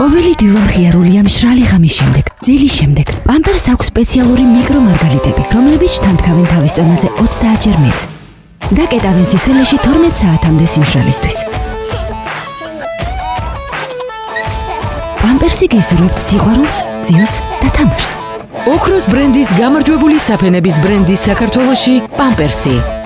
ყოველი დილამღიარულია მშრალი ღამის შემდეგ, ძილის შემდეგ. პამპერს აქვს სპეციალური მიკრომარგალიტები, რომლებიც შთანთქავენ თავის წონაზე 30 ჯერ მეტს. დაკეტავენ სისხლში 12 საათამდე სიმშრალისთვის. პამპერსი გიზურებთ სიყვარულს, ძილს და თამაშს. ოქროს ბრენდის გამარჯვებული საფენების ბრენდი საქართველოში პამპერსი